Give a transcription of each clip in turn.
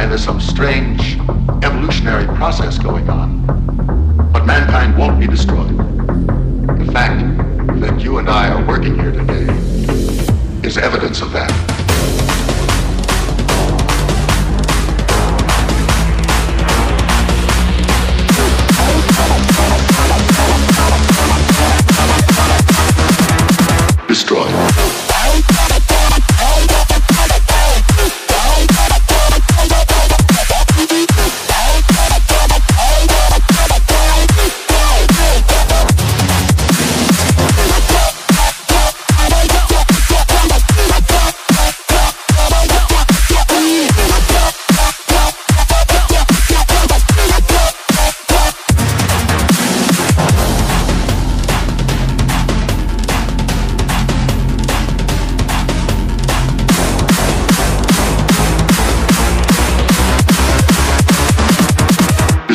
why there's some strange evolutionary process going on. But mankind won't be destroyed. The fact that you and I are working here today is evidence of that.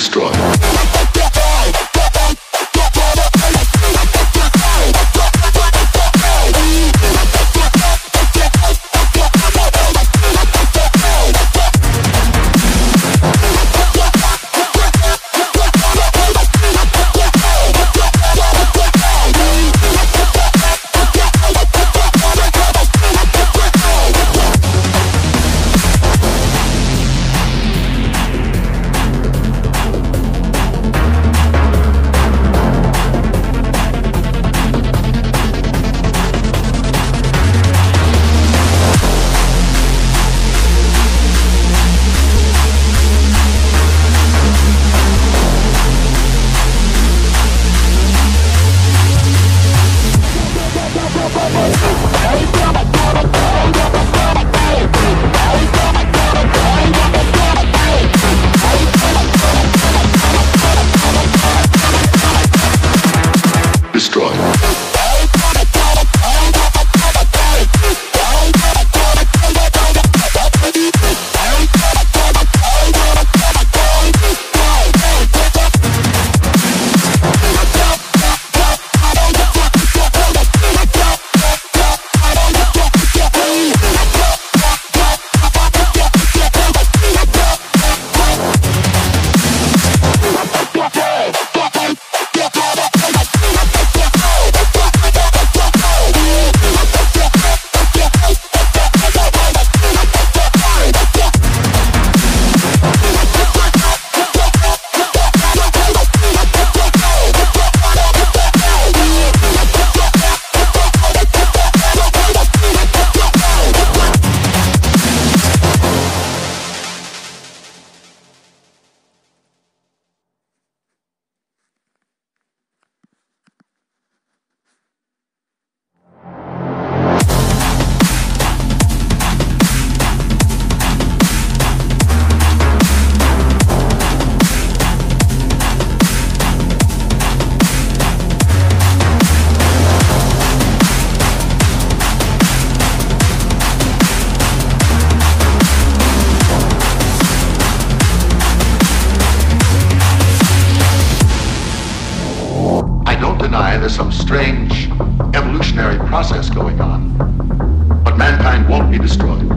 Destroyed. Strange evolutionary process going on. But mankind won't be destroyed.